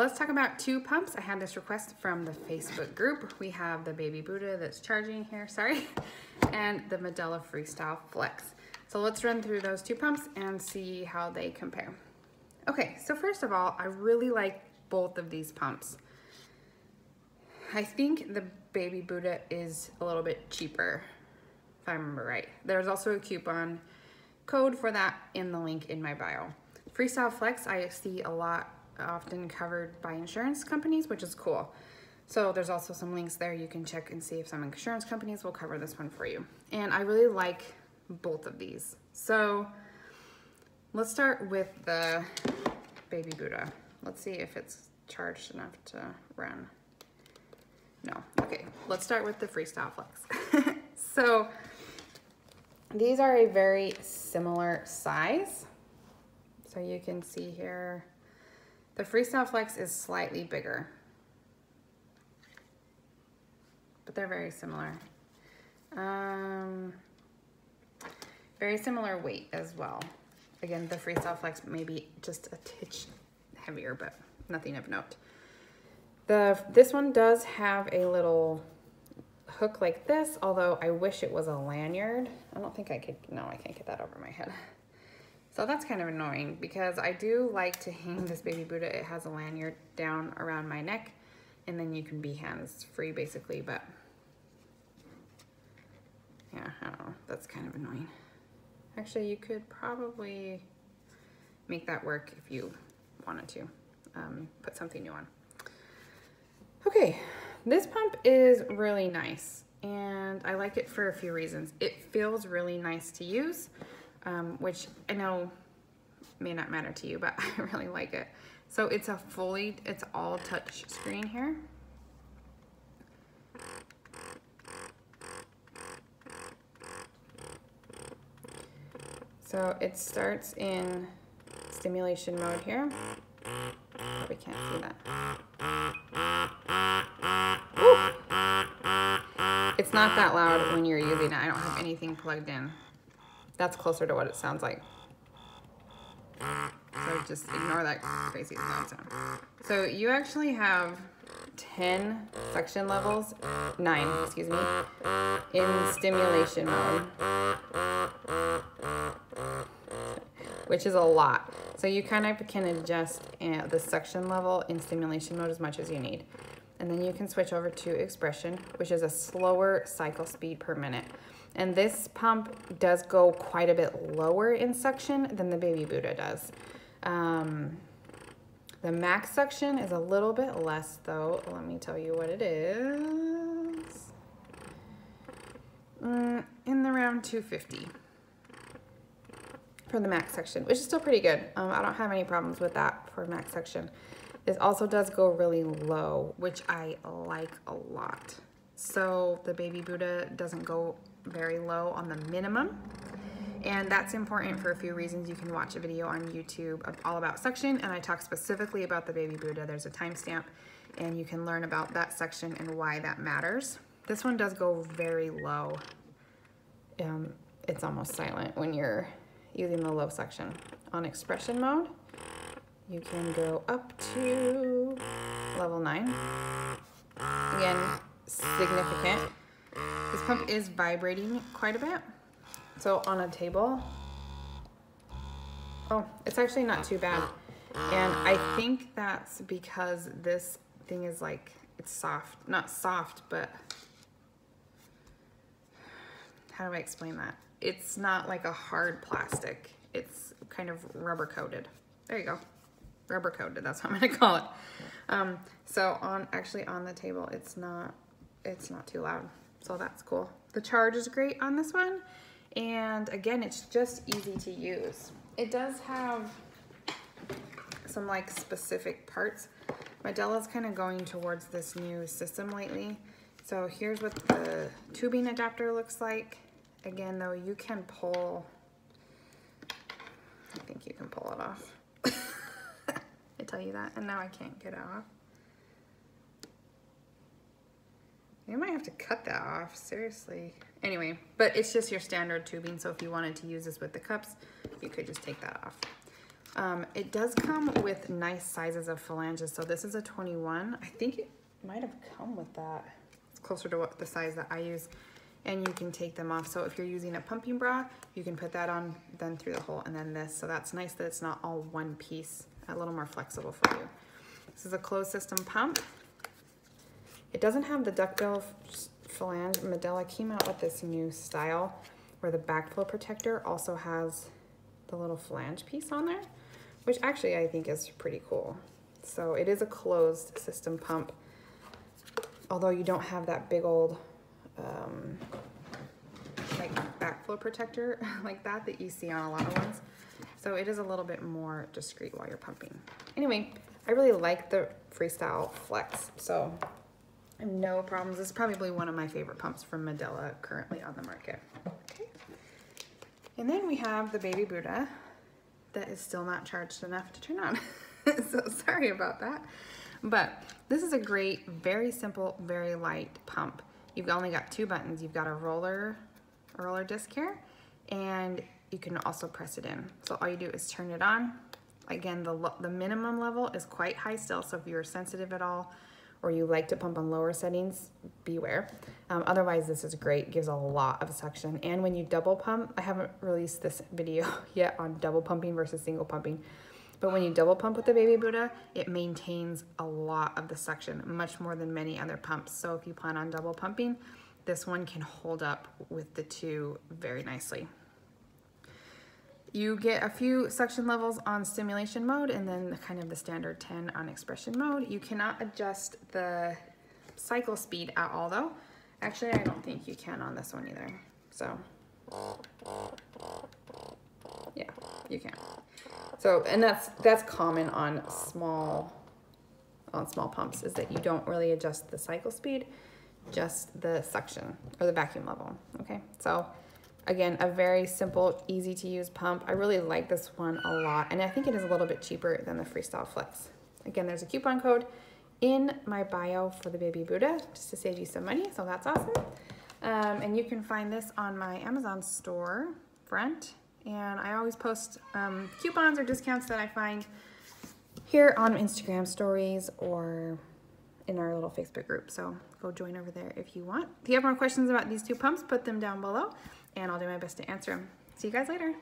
let's talk about two pumps. I had this request from the Facebook group. We have the Baby Buddha that's charging here, sorry, and the Medela Freestyle Flex. So let's run through those two pumps and see how they compare. Okay, so first of all, I really like both of these pumps. I think the Baby Buddha is a little bit cheaper, if I remember right. There's also a coupon code for that in the link in my bio. Freestyle Flex, I see a lot often covered by insurance companies, which is cool. So there's also some links there you can check and see if some insurance companies will cover this one for you. And I really like both of these. So let's start with the Baby Buddha. Let's see if it's charged enough to run. No, okay, let's start with the Freestyle Flex. so these are a very similar size. So you can see here, the Freestyle Flex is slightly bigger, but they're very similar. Um, very similar weight as well. Again, the Freestyle Flex may be just a titch heavier, but nothing of note. The This one does have a little hook like this, although I wish it was a lanyard. I don't think I could, no, I can't get that over my head. So that's kind of annoying because I do like to hang this baby Buddha. It has a lanyard down around my neck and then you can be hands free basically, but yeah, I don't know. That's kind of annoying. Actually, you could probably make that work if you wanted to um, put something new on. Okay, this pump is really nice and I like it for a few reasons. It feels really nice to use, um, which I know may not matter to you, but I really like it. So it's a fully, it's all touch screen here. So it starts in stimulation mode here. We can't see that. It's not that loud when you're using it. I don't have anything plugged in. That's closer to what it sounds like. So just ignore that crazy sound. So you actually have 10 suction levels, nine, excuse me, in stimulation mode, which is a lot. So you kind of can adjust uh, the suction level in stimulation mode as much as you need. And then you can switch over to expression, which is a slower cycle speed per minute. And this pump does go quite a bit lower in suction than the Baby Buddha does. Um, the max suction is a little bit less though. Let me tell you what it is. Mm, in the round 250 for the max suction, which is still pretty good. Um, I don't have any problems with that for max suction. This also does go really low, which I like a lot. So the Baby Buddha doesn't go very low on the minimum. And that's important for a few reasons. You can watch a video on YouTube all about suction, and I talk specifically about the Baby Buddha. There's a timestamp, and you can learn about that suction and why that matters. This one does go very low. Um, it's almost silent when you're using the low suction. On expression mode, you can go up to level 9. Again, significant. This pump is vibrating quite a bit. So on a table, oh, it's actually not too bad. And I think that's because this thing is like, it's soft, not soft, but how do I explain that? It's not like a hard plastic. It's kind of rubber coated. There you go. Rubber coated, that's what I'm gonna call it. Um, so on, actually on the table, it's not, it's not too loud. So that's cool. The charge is great on this one. And again, it's just easy to use. It does have some like specific parts. Medela's kind of going towards this new system lately. So here's what the tubing adapter looks like. Again, though, you can pull, I think you can pull it off. Tell you that, and now I can't get off. You might have to cut that off, seriously. Anyway, but it's just your standard tubing, so if you wanted to use this with the cups, you could just take that off. Um, it does come with nice sizes of phalanges. So this is a 21. I think it might have come with that. It's closer to what the size that I use. And you can take them off. So if you're using a pumping bra, you can put that on then through the hole and then this. So that's nice that it's not all one piece, a little more flexible for you. This is a closed system pump. It doesn't have the duckbill phalange. Medela came out with this new style where the backflow protector also has the little flange piece on there, which actually I think is pretty cool. So it is a closed system pump, although you don't have that big old um, like backflow protector like that that you see on a lot of ones. So it is a little bit more discreet while you're pumping. Anyway, I really like the Freestyle Flex, so no problems. This is probably one of my favorite pumps from Medela currently on the market. Okay. And then we have the Baby Buddha that is still not charged enough to turn on. so sorry about that. But this is a great, very simple, very light pump. You've only got two buttons. You've got a roller, a roller disc here, and you can also press it in. So all you do is turn it on. Again, the, the minimum level is quite high still, so if you're sensitive at all, or you like to pump on lower settings, beware. Um, otherwise, this is great, gives a lot of suction. And when you double pump, I haven't released this video yet on double pumping versus single pumping, but when you double pump with the Baby Buddha, it maintains a lot of the suction, much more than many other pumps. So if you plan on double pumping, this one can hold up with the two very nicely. You get a few suction levels on stimulation mode and then kind of the standard 10 on expression mode. You cannot adjust the cycle speed at all though. Actually, I don't think you can on this one either. So, yeah, you can. So, and that's that's common on small on small pumps is that you don't really adjust the cycle speed, just the suction or the vacuum level. Okay, so Again, a very simple, easy to use pump. I really like this one a lot, and I think it is a little bit cheaper than the Freestyle Flex. Again, there's a coupon code in my bio for the Baby Buddha, just to save you some money, so that's awesome. Um, and you can find this on my Amazon store front, and I always post um, coupons or discounts that I find here on Instagram stories or in our little Facebook group. So go join over there if you want. If you have more questions about these two pumps, put them down below and I'll do my best to answer them. See you guys later.